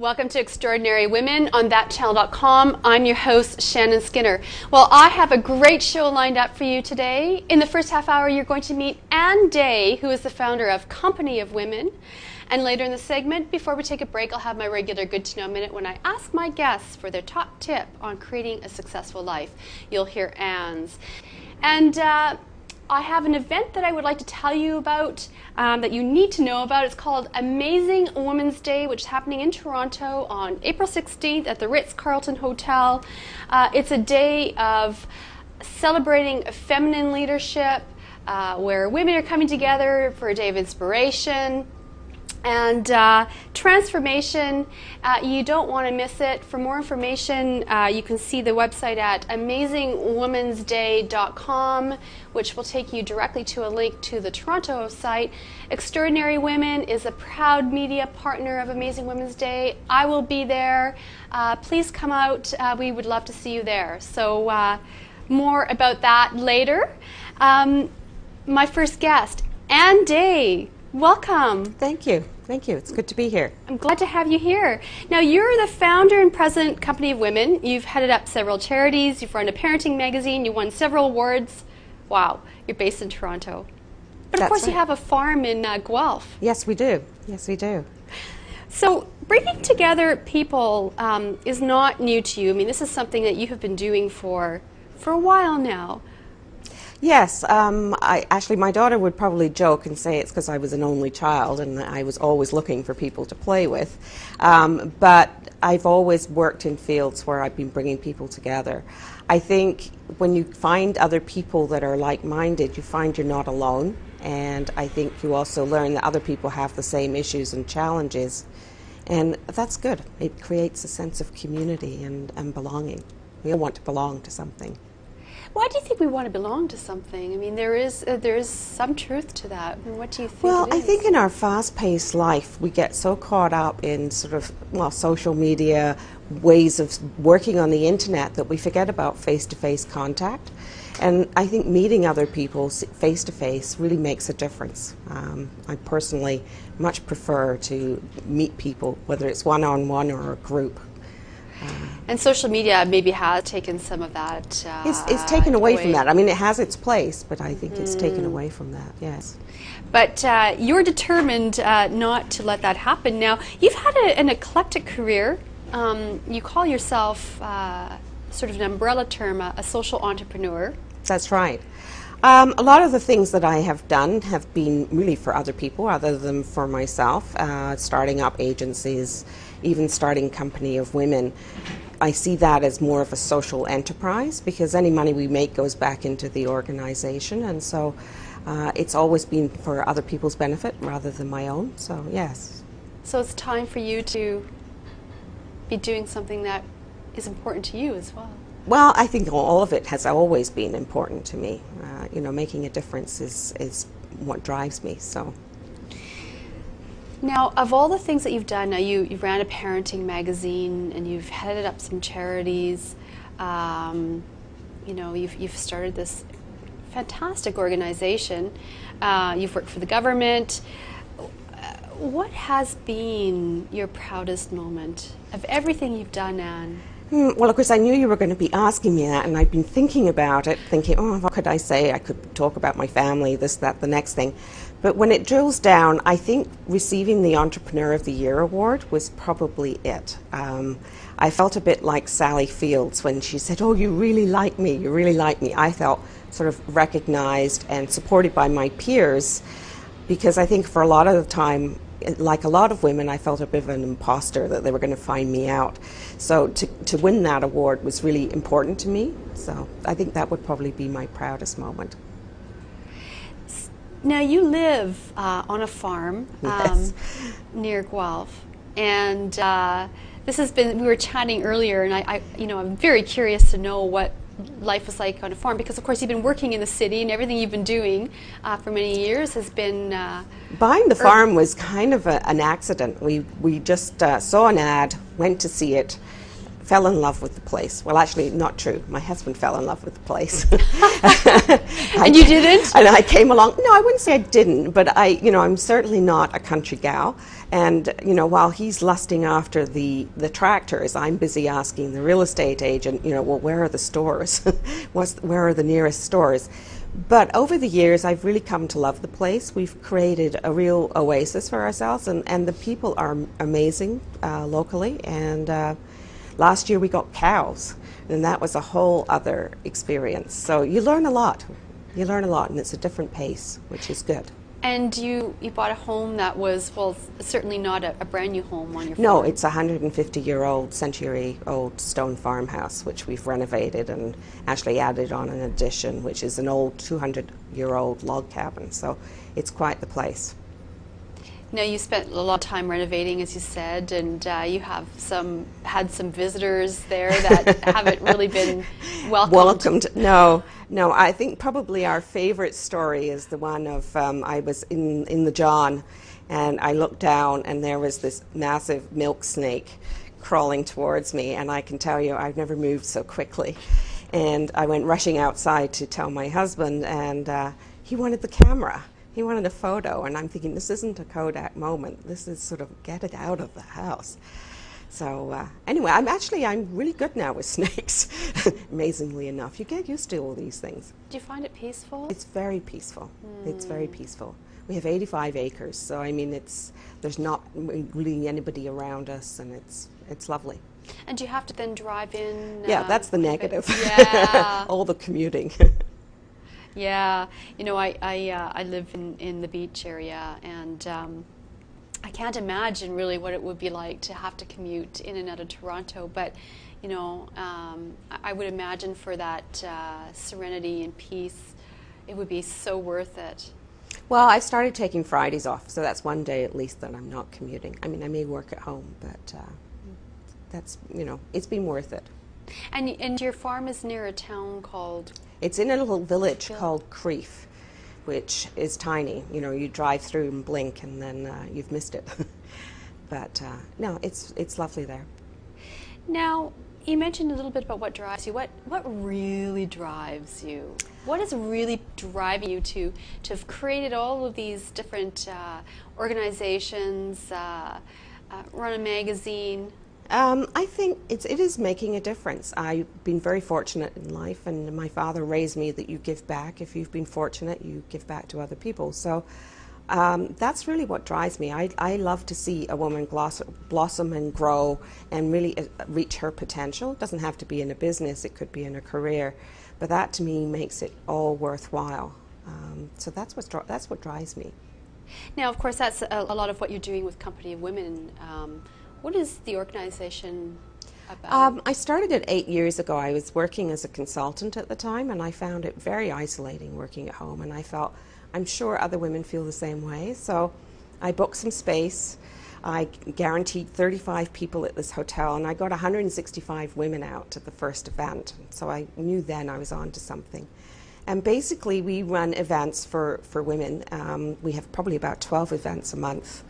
Welcome to Extraordinary Women on thatchannel.com. I'm your host, Shannon Skinner. Well, I have a great show lined up for you today. In the first half hour, you're going to meet Anne Day, who is the founder of Company of Women. And later in the segment, before we take a break, I'll have my regular Good to Know Minute when I ask my guests for their top tip on creating a successful life. You'll hear Anne's. And uh, I have an event that I would like to tell you about um, that you need to know about. It's called Amazing Women's Day, which is happening in Toronto on April 16th at the Ritz Carlton Hotel. Uh, it's a day of celebrating feminine leadership uh, where women are coming together for a day of inspiration and uh, transformation, uh, you don't want to miss it. For more information, uh, you can see the website at amazingwomensday.com, which will take you directly to a link to the Toronto site. Extraordinary Women is a proud media partner of Amazing Women's Day. I will be there. Uh, please come out. Uh, we would love to see you there. So, uh, more about that later. Um, my first guest, Anne Day. Welcome. Thank you. Thank you. It's good to be here. I'm glad to have you here. Now, you're the founder and president Company of Women. You've headed up several charities. You've run a parenting magazine. You won several awards. Wow. You're based in Toronto. But of course, right. you have a farm in uh, Guelph. Yes, we do. Yes, we do. So, bringing together people um, is not new to you. I mean, this is something that you have been doing for for a while now. Yes, um, I, actually, my daughter would probably joke and say it's because I was an only child and I was always looking for people to play with. Um, but I've always worked in fields where I've been bringing people together. I think when you find other people that are like minded, you find you're not alone. And I think you also learn that other people have the same issues and challenges. And that's good. It creates a sense of community and, and belonging. We all want to belong to something. Why do you think we want to belong to something? I mean, there is uh, there is some truth to that. I mean, what do you think? Well, I think in our fast paced life, we get so caught up in sort of, well, social media, ways of working on the internet that we forget about face to face contact. And I think meeting other people face to face really makes a difference. Um, I personally much prefer to meet people, whether it's one on one or a group. And social media maybe has taken some of that. Uh, It's, it's taken away, from that. I mean, it has its place, but I think it's taken away from that, yes. But uh, you're determined uh, not to let that happen. Now, you've had a, an eclectic career. Um, you call yourself uh, sort of an umbrella term, a, a social entrepreneur. That's right. Um, a lot of the things that I have done have been really for other people rather than for myself. Uh, starting up agencies, even starting Company of Women. I see that as more of a social enterprise because any money we make goes back into the organization, and so uh, it's always been for other people's benefit rather than my own. So, yes. So it's time for you to be doing something that is important to you as well. Well, I think all of it has always been important to me. Uh, you know, making a difference is, is what drives me. So. Now, of all the things that you've done, you, you ran a parenting magazine and you've headed up some charities. Um, you know, you've, you've started this fantastic organization. Uh, you've worked for the government. Uh, What has been your proudest moment of everything you've done, Anne? Hmm, Well, of course, I knew you were going to be asking me that, and I'd been thinking about it, thinking, oh, what could I say? I could talk about my family, this, that, the next thing. But when it drills down, I think receiving the Entrepreneur of the Year award was probably it. Um, I felt a bit like Sally Fields when she said, Oh, you really like me, you really like me. I felt sort of recognized and supported by my peers because I think for a lot of the time, like a lot of women, I felt a bit of an imposter that they were going to find me out. So to, to win that award was really important to me. So I think that would probably be my proudest moment. Now, you live uh, on a farm um, Yes. near Guelph, and uh, this has been. We were chatting earlier, and I, I, you know, I'm very curious to know what life is like on a farm because, of course, you've been working in the city, and everything you've been doing uh, for many years has been. Uh, Buying the farm was kind of a, an accident. We, we just uh, saw an ad, went to see it, fell in love with the place. Well, actually, not true. My husband fell in love with the place. and you didn't? And I came along. No, I wouldn't say I didn't, but I, you know, I'm certainly not a country gal. And you know, while he's lusting after the the tractors, I'm busy asking the real estate agent, you know, well, where are the stores? What's, where are the nearest stores? But over the years, I've really come to love the place. We've created a real oasis for ourselves, and, and the people are amazing uh, locally. And uh, last year we got cows, and that was a whole other experience. So you learn a lot. You learn a lot, and it's a different pace, which is good. And you, you bought a home that was, well, certainly not a, a brand new home on your farm. No, it's a 150 year old, century old stone farmhouse, which we've renovated and actually added on an addition, which is an old 200 year old log cabin. So it's quite the place. Now you spent a lot of time renovating, as you said, and uh, you have some had some visitors there that haven't really been welcomed. Welcomed? No, no. I think probably our favorite story is the one of um, I was in in the John, and I looked down, and there was this massive milk snake crawling towards me, and I can tell you, I've never moved so quickly. And I went rushing outside to tell my husband, and uh, he wanted the camera he wanted a photo, and I'm thinking, this isn't a Kodak moment. This is sort of get it out of the house. So uh, anyway, I'm actually I'm really good now with snakes. Amazingly enough, you get used to all these things. Do you find it peaceful? It's very peaceful. Mm. It's very hmm. peaceful. We have 85 acres, so I mean, it's there's not really anybody around us, and it's it's lovely. And do you have to then drive in? Yeah, um, that's the negative. Yeah. all the commuting. Yeah, you know, I I, uh, I live in, in the beach area, and um, I can't imagine really what it would be like to have to commute in and out of Toronto. But you know, um, I, I, would imagine for that uh, serenity and peace, it would be so worth it. Well, I started taking Fridays off, so that's one day at least that I'm not commuting. I mean, I may work at home, but uh, that's you know, it's been worth it. And and your farm is near a town called it's in a little village called Crieff, which is tiny. You know, you drive through and blink, and then uh, you've missed it. but uh, no, it's it's lovely there. Now, you mentioned a little bit about what drives you. What what really drives you? What is really driving you to to have created all of these different uh, organizations, uh, uh, run a magazine? Um, I think it's, it is making a difference. I've been very fortunate in life, and my father raised me that you give back. If you've been fortunate, you give back to other people. So um, that's really what drives me. I, I love to see a woman blossom, blossom and grow and really uh, reach her potential. It doesn't have to be in a business, it could be in a career. But that to me makes it all worthwhile. Um, so that's, what's, that's what drives me. Now, of course, that's a, a, lot of what you're doing with Company of Women. Um, what is the organization about? Um, I started it eight years ago. I was working as a consultant at the time, and I found it very isolating working at home. And I felt, I'm sure other women feel the same way. So I booked some space. I guaranteed 35 people at this hotel, and I got 165 women out at the first event. So I knew then I was on to something. And basically, we run events for, for women. Um, we have probably about 12 events a month.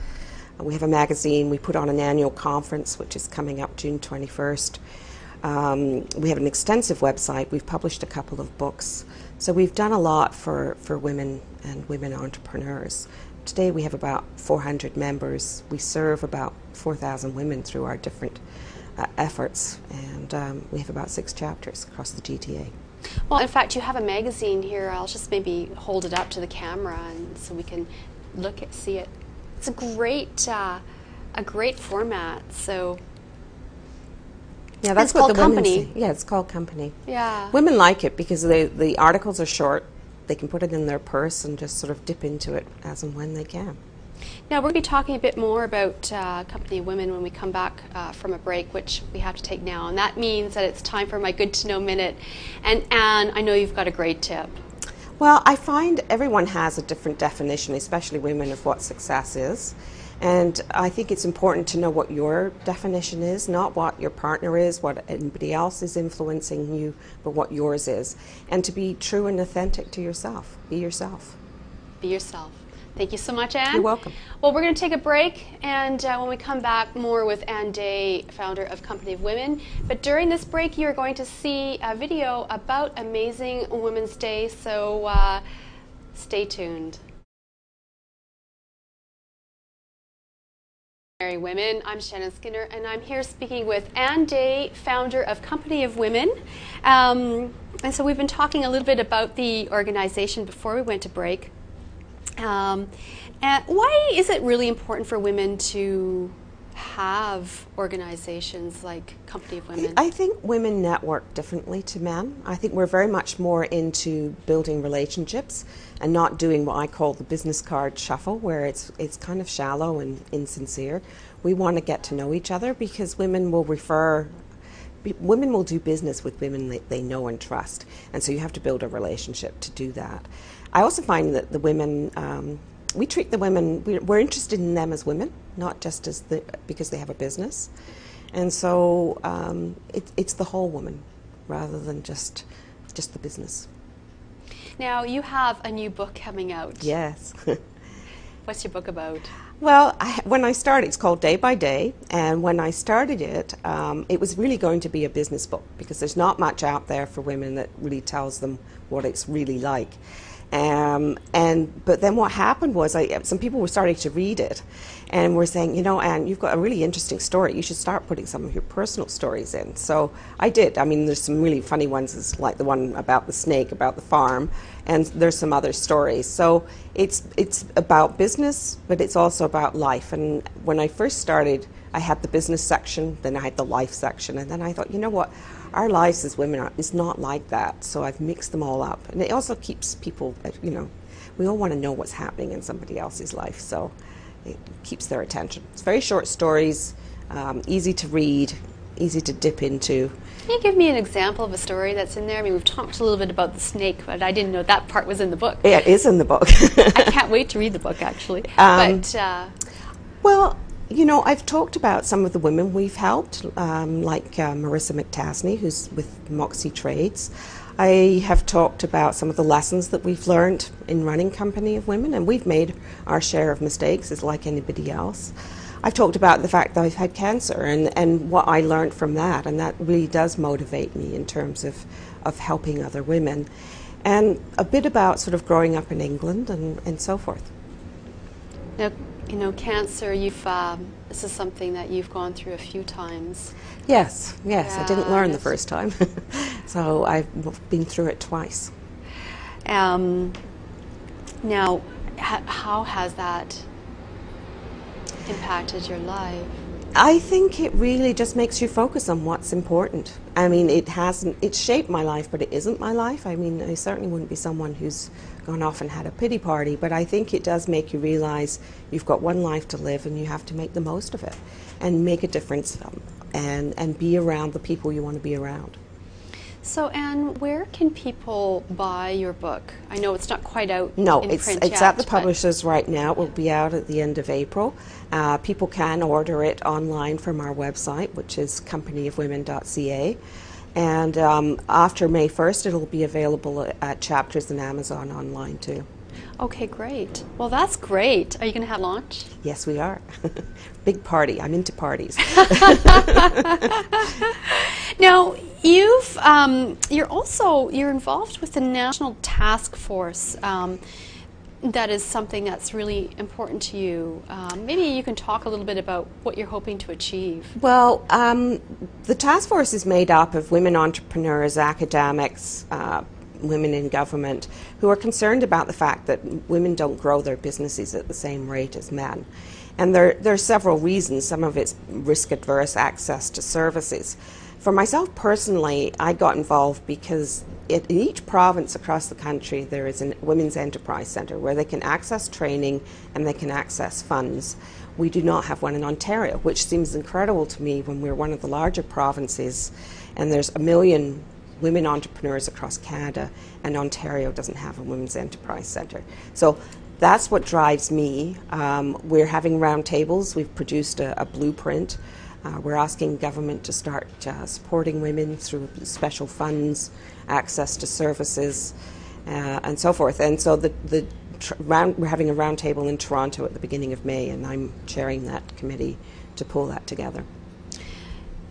We have a magazine. We put on an annual conference, which is coming up June 21st. Um, we have an extensive website. We've published a couple of books. So we've done a lot for, for women and women entrepreneurs. Today we have about 400 members. We serve about 4,000 women through our different uh, efforts, and um, we have about six chapters across the GTA. Well, in fact, you have a magazine here. I'll just maybe hold it up to the camera, and so we can look at, see it it's a great, uh, a great format. So yeah, that's what the company. Women Yeah, it's called company. Yeah, women like it because the the articles are short. They can put it in their purse and just sort of dip into it as and when they can. Now, we're going to be talking a bit more about uh, Company Women when we come back uh, from a break, which we have to take now. And that means that it's time for my Good to Know Minute. And Anne, I know you've got a great tip. Well, I find everyone has a different definition, especially women, of what success is. And I think it's important to know what your definition is, not what your partner is, what anybody else is influencing you, but what yours is. And to be true and authentic to yourself. Be yourself. Be yourself. Thank you so much, Anne. You're welcome. Well, we're going to take a break, and uh, when we come back, more with Anne Day, founder of Company of Women. But during this break, you're going to see a video about Amazing Women's Day, so uh, stay tuned. Mary Women. I'm Shannon Skinner, and I'm here speaking with Anne Day, founder of Company of Women. Um, and so we've been talking a little bit about the organization before we went to break. Um, and why is it really important for women to have organizations like Company of Women? I think women network differently to men. I think we're very much more into building relationships and not doing what I call the business card shuffle, where it's it's kind of shallow and insincere. We want to get to know each other because women will refer. Women will do business with women that they know and trust, and so you have to build a relationship to do that. I also find that the women, um, we treat the women, we're interested in them as women, not just as the, because they have a business. And so um, it, it's the whole woman rather than just, just the business. Now, you have a new book coming out. Yes. What's your book about? Well, I, when I started, it's called Day by Day, and when I started it, um, it was really going to be a business book because there's not much out there for women that really tells them what it's really like. Um, and but then what happened was, I, some people were starting to read it, and were saying, you know, Anne, you've got a really interesting story. You should start putting some of your personal stories in. So I did. I mean, there's some really funny ones, like the one about the snake, about the farm, and there's some other stories. So it's it's about business, but it's also about life. And when I first started, I had the business section, then I had the life section, and then I thought, you know what? Our lives as women are, is not like that. So I've mixed them all up, and it also keeps people, uh, you know, we all want to know what's happening in somebody else's life, so it keeps their attention. It's very short stories, um, easy to read, easy to dip into. Can you give me an example of a story that's in there? I mean, we've talked a little bit about the snake, but I didn't know that part was in the book. Yeah, it is in the book. I can't wait to read the book, actually. Um, but uh, well, you know, I've talked about some of the women we've helped, um, like uh, Marissa McTasney, who's with Moxie Trades. I have talked about some of the lessons that we've learned in running Company of Women, and we've made our share of mistakes, as like anybody else. I've talked about the fact that I've had cancer and, and what I learned from that, and that really does motivate me in terms of, of helping other women. And a bit about sort of growing up in England and, and so forth. Now, you know, cancer, you've, um, this is something that you've gone through a few times. Yes, yes. Yeah, I didn't learn the first time. so I've been through it twice. Um, now, ha- how has that impacted your life? I think it really just makes you focus on what's important. I mean, it hasn't, it's shaped my life, but it isn't my life. I mean, I certainly wouldn't be someone who's gone off and had a pity party, but I think it does make you realize you've got one life to live and you have to make the most of it and make a difference um, and, and be around the people you want to be around. So, Anne, where can people buy your book? I know it's not quite out. No, it's it's yet, at the publishers right now. It will be out at the end of April. Uh, people can order it online from our website, which is companyofwomen.ca. And um, after May 1st, it'll be available at Chapters and Amazon online too. Okay, great. Well, that's great. Are you going to have launch? Yes, we are. Big party. I'm into parties. now, you've um, you're also you're involved with the National Task Force. Um, that is something that's really important to you. Um, maybe you can talk a little bit about what you're hoping to achieve. Well, um, the task force is made up of women entrepreneurs, academics, uh, women in government who are concerned about the fact that women don't grow their businesses at the same rate as men. And there, there are several reasons. Some of it's risk adverse access to services. For myself personally, I got involved because it, in each province across the country there is a women's enterprise centre where they can access training and they can access funds. We do not have one in Ontario, which seems incredible to me when we're one of the larger provinces and there's a million women entrepreneurs across Canada, and Ontario doesn't have a women's enterprise centre. So that's what drives me. Um, we're having roundtables. We've produced a, a blueprint. Uh, we're asking government to start uh, supporting women through special funds, access to services, uh, and so forth. And so the, the tr- round, we're having a roundtable in Toronto at the beginning of May, and I'm chairing that committee to pull that together.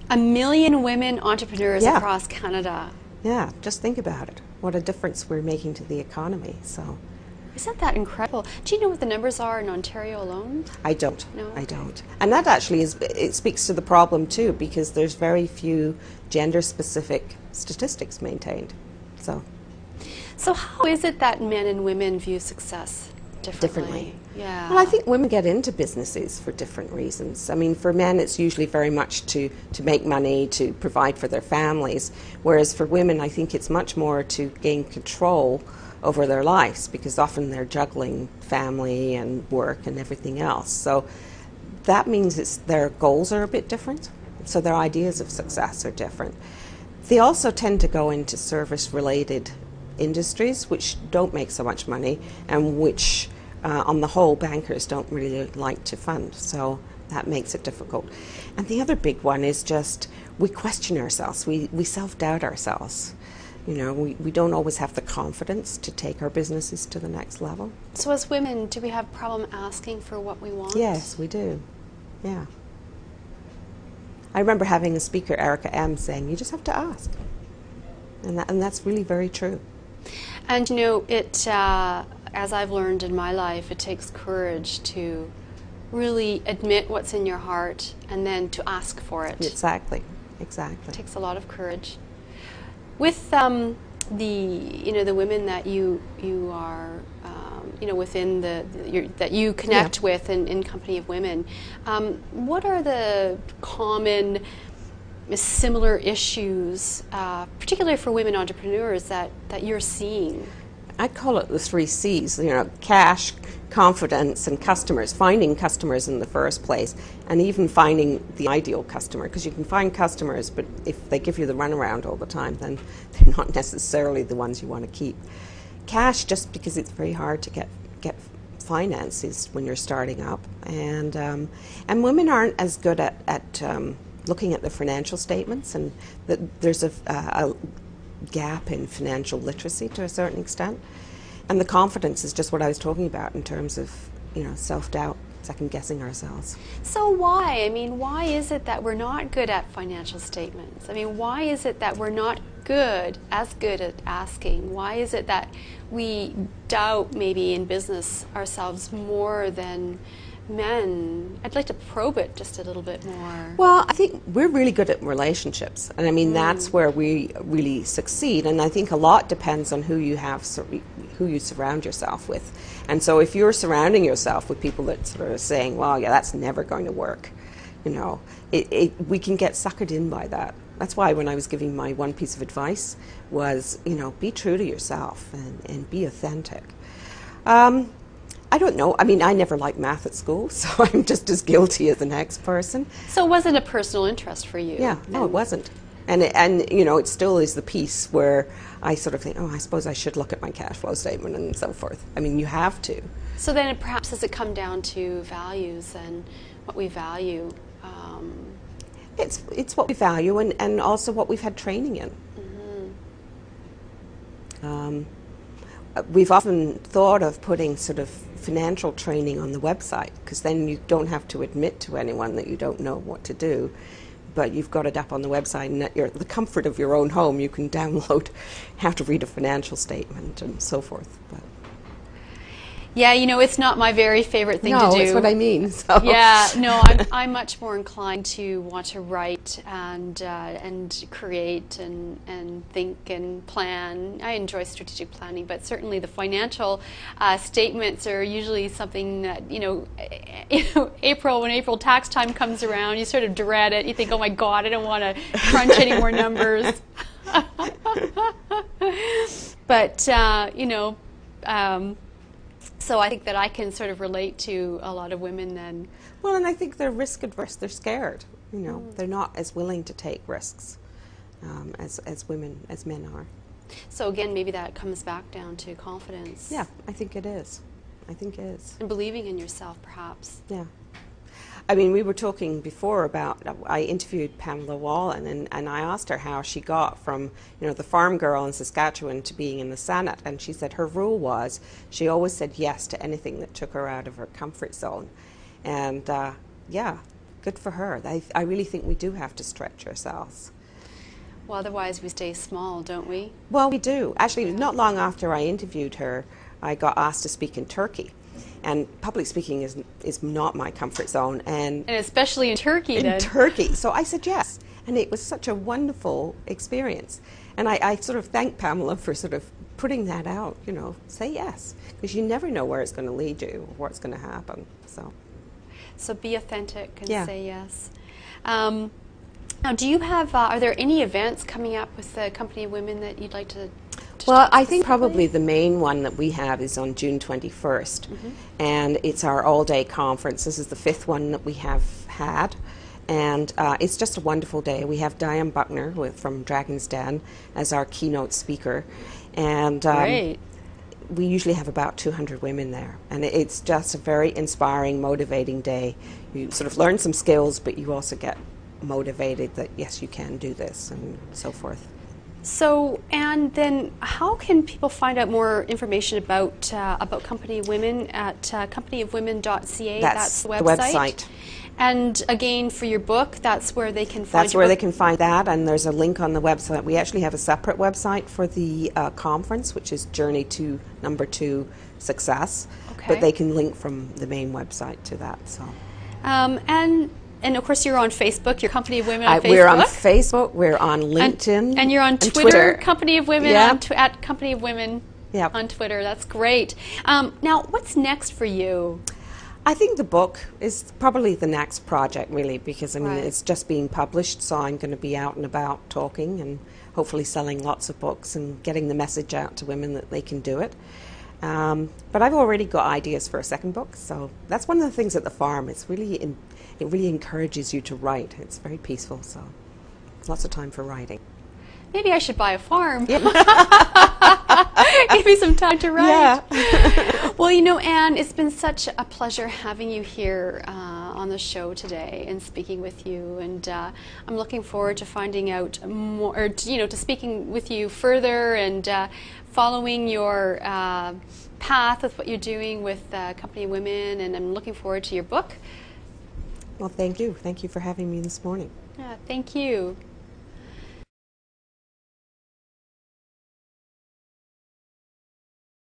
A million women entrepreneurs Yeah. across Canada. Yeah, just think about it. What a difference we're making to the economy. So Isn't that incredible? Do you know what the numbers are in Ontario alone? I don't. No? I don't. And that actually is it speaks to the problem too because there's very few gender specific statistics maintained. So So, how is it that men and women view success differently? Differently. Yeah. Well, I think women get into businesses for different reasons. I mean, for men, it's usually very much to, to make money, to provide for their families, whereas for women, I think it's much more to gain control over their lives because often they're juggling family and work and everything else. So that means it's, their goals are a bit different, so their ideas of success are different. They also tend to go into service related industries which don't make so much money and which, uh, on the whole, bankers don't really like to fund. So that makes it difficult. And the other big one is just we question ourselves, we, we self doubt ourselves. You know, we, we don't always have the confidence to take our businesses to the next level. so, as women, do we have problem asking for what we want? Yes, we do. Yeah. I remember having a speaker, Erica M., saying, you just have to ask. And, that, and that's really very true. And you know, it uh, as I've learned in my life, it takes courage to really admit what's in your heart and then to ask for it. Exactly. Exactly. It takes a lot of courage. With um, the you know the women that you you are um, you know within the, the your, that you connect Yeah. with in, in company of women, um, what are the common similar issues, uh, particularly for women entrepreneurs that that you're seeing? I call it the three C's, you know, cash, confidence, and customers. Finding customers in the first place, and even finding the ideal customer, because you can find customers, but if they give you the runaround all the time, then they're not necessarily the ones you want to keep. Cash, just because it's very hard to get get finances when you're starting up, and um, and women aren't as good at at um, looking at the financial statements, and that there's a, a gap in financial literacy to a certain extent. And the confidence is just what I was talking about in terms of, you know, self doubt, second guessing ourselves. So why? I mean, why is it that we're not good at financial statements? I mean, why is it that we're not good, as good at asking? Why is it that we doubt maybe in business ourselves more than men? I'd like to probe it just a little bit more. Well, I think we're really good at relationships, and I mean that's where we really succeed. And I think a lot depends on who you have, who you surround yourself with. And so, if you're surrounding yourself with people that sort of saying, "Well, yeah, that's never going to work," you know, it, it, we can get suckered in by that. That's why when I was giving my one piece of advice was, you know, be true to yourself and, and be authentic. Um, I don't know. I mean, I never liked math at school, so I'm just as guilty as the next person. So it wasn't a personal interest for you? Yeah, no, it wasn't. And, and you know, it still is the piece where I sort of think, oh, I suppose I should look at my cash flow statement and so forth. I mean, you have to. So then it perhaps does it come down to values and what we value? Um, It's, it's what we value and, and also what we've had training in. Um, uh, we've often thought of putting sort of financial training on the website because then you don't have to admit to anyone that you don't know what to do. But you've got it up on the website, and at your, the comfort of your own home, you can download how to read a financial statement and so forth. But yeah, you know, it's not my very favorite thing no, to do. No, that's what I mean. So. yeah, no, I'm, I'm much more inclined to want to write and uh, and create and, and think and plan. I enjoy strategic planning, but certainly the financial uh, statements are usually something that you know, you know, April when April tax time comes around, you sort of dread it. You think, oh my God, I don't want to crunch any more numbers. but uh, you know. Um, so I think that I can sort of relate to a lot of women then. Well, and I think they're risk adverse. They're scared. You know, they're not as willing to take risks um, as as women as men are. So again, maybe that comes back down to confidence. Yeah, I think it is. I think it is. And believing in yourself, perhaps. Yeah. I mean, we were talking before about, I interviewed Pamela Wallin and, and I asked her how she got from, you know, the farm girl in Saskatchewan to being in the Senate. And she said her rule was she always said yes to anything that took her out of her comfort zone. And uh, yeah, good for her. I, I really think we do have to stretch ourselves. Well, otherwise we stay small, don't we? Well, we do. Actually, not long after I interviewed her, I got asked to speak in Turkey and public speaking is is not my comfort zone and and especially in Turkey in then. Turkey so I said yes and it was such a wonderful experience and I, I sort of thank Pamela for sort of putting that out you know say yes because you never know where it's going to lead you or what's going to happen so so be authentic and yeah. say yes um, now do you have uh, are there any events coming up with the company of women that you'd like to well, I think probably the main one that we have is on June 21st, mm-hmm. and it's our all day conference. This is the fifth one that we have had, and uh, it's just a wonderful day. We have Diane Buckner with, from Dragon's Den as our keynote speaker, and um, Great. we usually have about 200 women there, and it's just a very inspiring, motivating day. You sort of learn some skills, but you also get motivated that yes, you can do this, and so forth. So, and then how can people find out more information about uh, about Company of Women at uh, companyofwomen.ca? That's, that's the website. The website. And again, for your book, that's where they can find. That's where book. they can find that, and there's a link on the website. We actually have a separate website for the uh, conference, which is Journey to Number Two Success. Okay. But they can link from the main website to that. So. Um, and and of course, you're on Facebook. Your Company of Women on uh, Facebook. We're on Facebook. We're on LinkedIn. And, and you're on Twitter, Twitter, Company of Women yep. tw- at Company of Women yep. on Twitter. That's great. Um, now, what's next for you? I think the book is probably the next project, really, because I mean right. it's just being published, so I'm going to be out and about talking and hopefully selling lots of books and getting the message out to women that they can do it. Um, but I've already got ideas for a second book, so that's one of the things at the farm. It's really in, it really encourages you to write. It's very peaceful, so lots of time for writing. Maybe I should buy a farm. Give me some time to write. Yeah. well, you know, Anne, it's been such a pleasure having you here uh, on the show today and speaking with you. And uh, I'm looking forward to finding out more, or to, you know, to speaking with you further and uh, following your uh, path with what you're doing with uh, Company Women. And I'm looking forward to your book. Well, thank you. Thank you for having me this morning. Yeah, thank you.